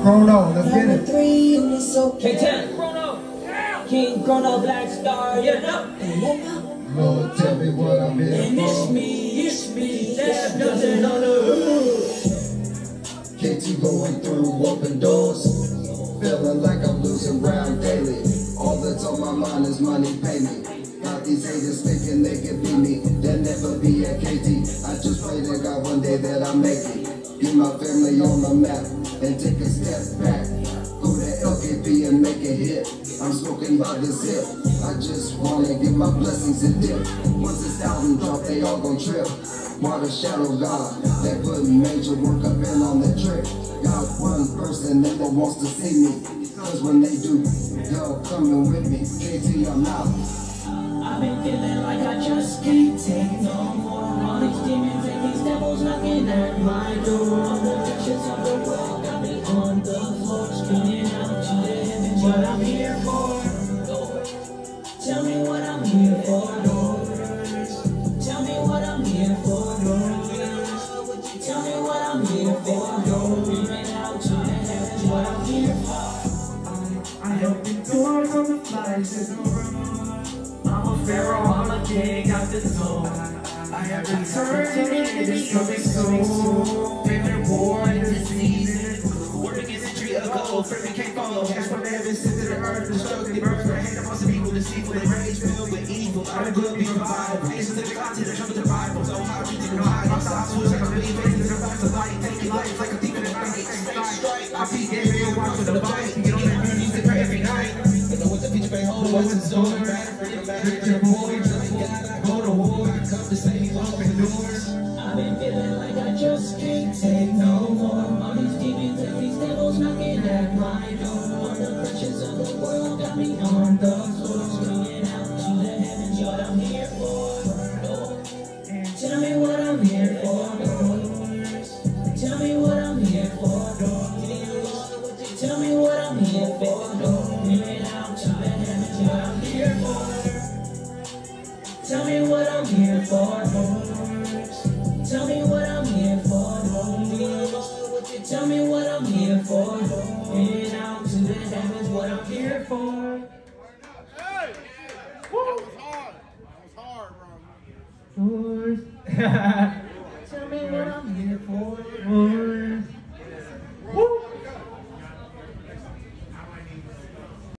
Krono, let's get it. Three, and. K-Town. Krono. King Krono Blackstar. Yeah, no. Lord, tell me what I'm here And it's me, it's me. There's nothing on the hood. KT going through open doors. Feeling like I'm losing ground daily. All that's on my mind is money, pay me. Got these haters thinking they can be me. They'll never be a KT. I just pray to God one day that I make it. Get my family on the map and take a step back. Go to LKP and make a hit. I'm smoking by the zip. I just wanna give my blessings a dip. Once this album drop, they all gon' trip. Water shadow God, they put major work up in on the trip. Got one person that wants to see me. Cause when they do, y'all coming with me. KT, I'm out. I've been feeling like I just can't take no more. All these demons and these devils knocking at my door. What I'm here for. Lord, tell me what I'm here for, Lord. Tell me what I'm here for, Lord. Tell me what I'm here for, Lord. Screaming out to the heavens what I'm here for. I open doors on the flights in the room. I'm a pharaoh, I'm a king, got the throne. I have returned and it is coming soon. Favorite war in the season. Work against the tree of gold, friend can't follow. From heaven, sent to the earth, the struggle, the the hate amongst the people, deceitful, and rage filled with evil. Of good be revived. Patience of the God to the trumpet of Bible. So how we can divide. I'm sorry, so check, I believe in the facts of light. Taking life like a thief in the night. I peek every day, watch for the bite. Get on that music pray every night. I know what the future may hold, what's in store. Matter for matter, your boy. Trust God, I go to war. I come to say he's open doors. I've been feeling like I just can't take no more. All these demons and these devils knocking at my door. Tell me what I'm here for, Tell me what I'm here for. Tell me what I'm here for. And out to the heavens what I'm here for. Hey! That was hard. That was hard, bro. Tell me what I'm here for,